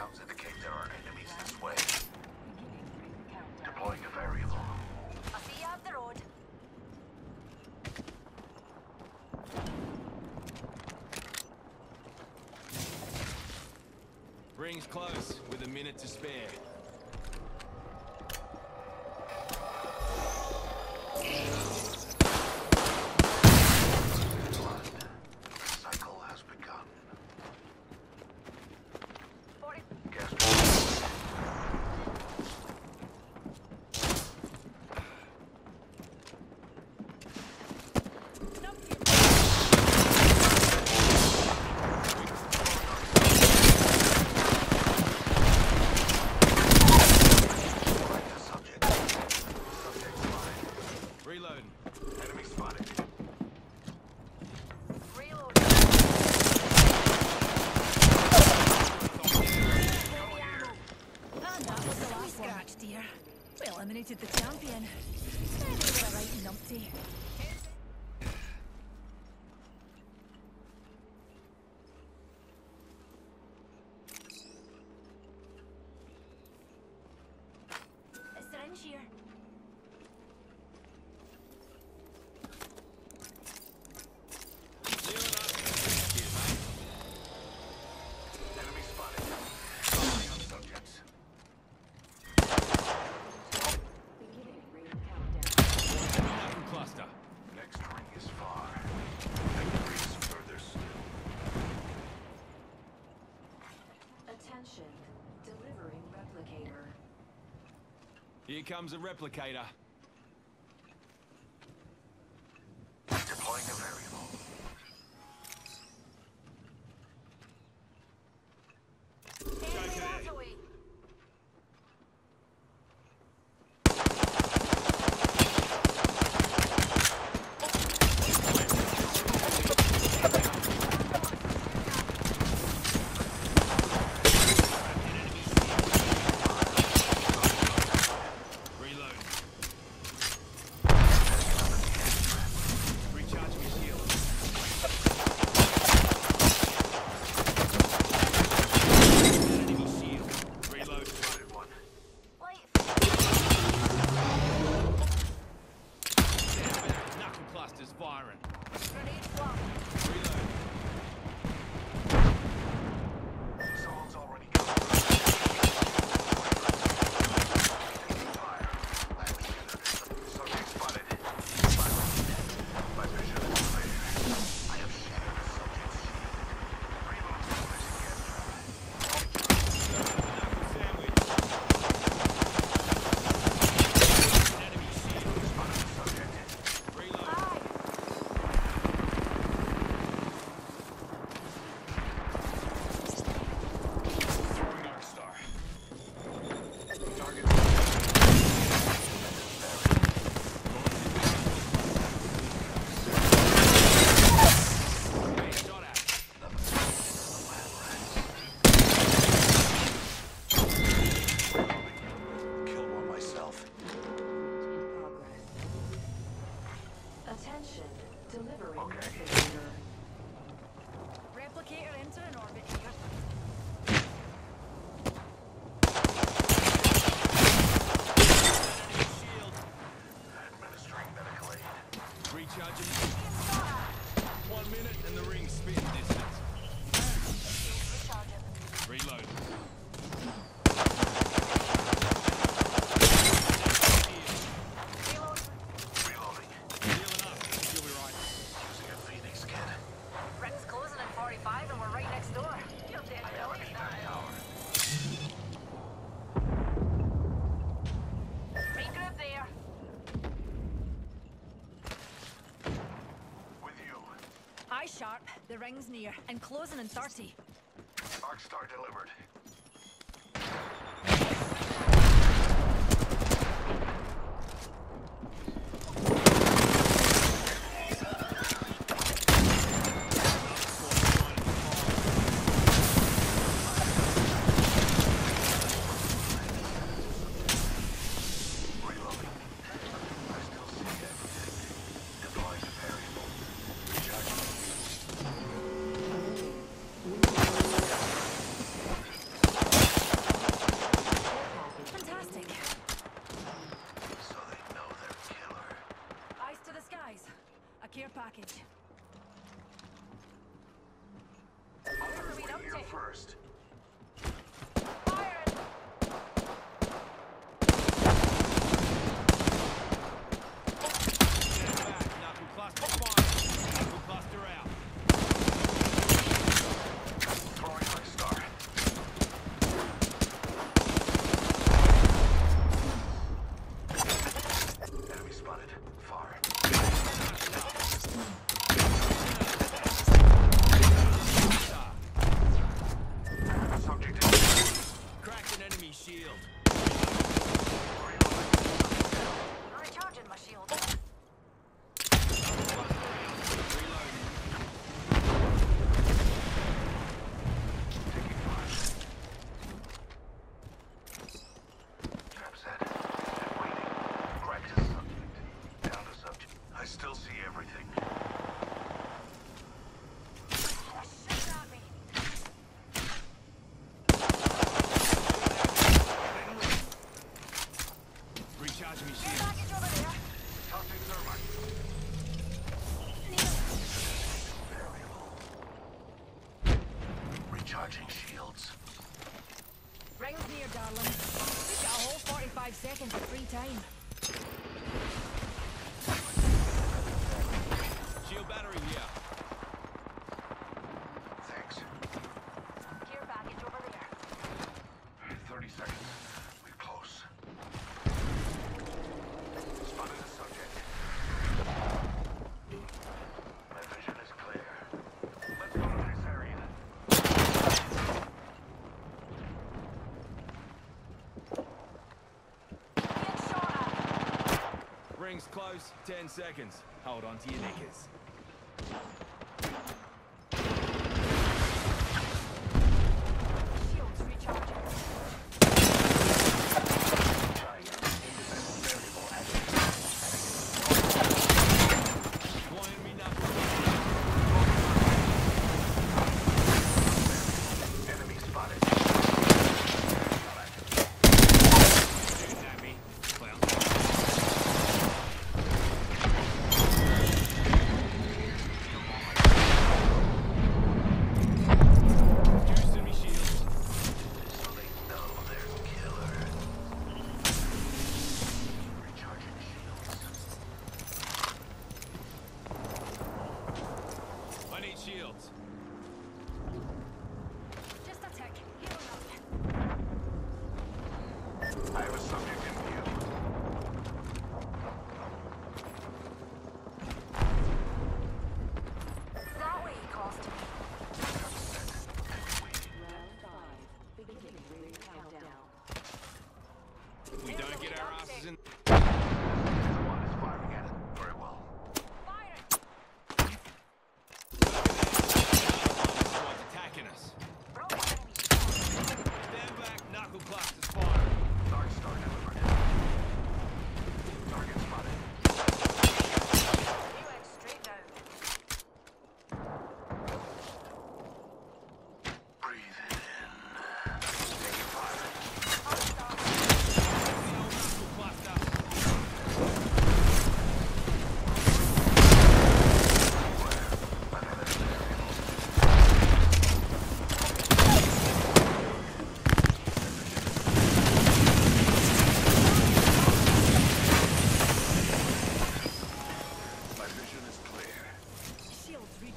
scouts indicate there are enemies this way. Deploying a variable. I see you up the road. Rings close, with a minute to spare. We eliminated the champion. Anyway, right, numpty. Here comes a replicator. Attention, delivering okay. replicator. Replicator into an orbit here. sharp. The ring's near. and closing in 30. Arc star delivered. care package. Order read update. Here first. time. Rings close, 10 seconds. Hold on to your knickers.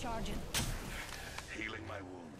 Charging. Healing my wounds.